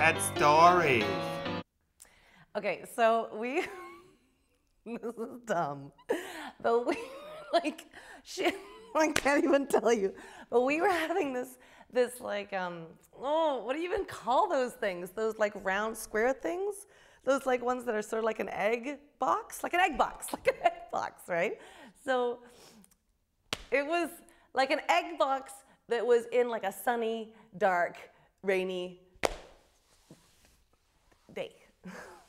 at stories. Okay, so we. this is dumb. But we like shit. I can't even tell you. But we were having this this like um oh what do you even call those things? Those like round square things? Those like ones that are sort of like an egg box, like an egg box, like an egg box, right? So it was like an egg box that was in like a sunny, dark, rainy day.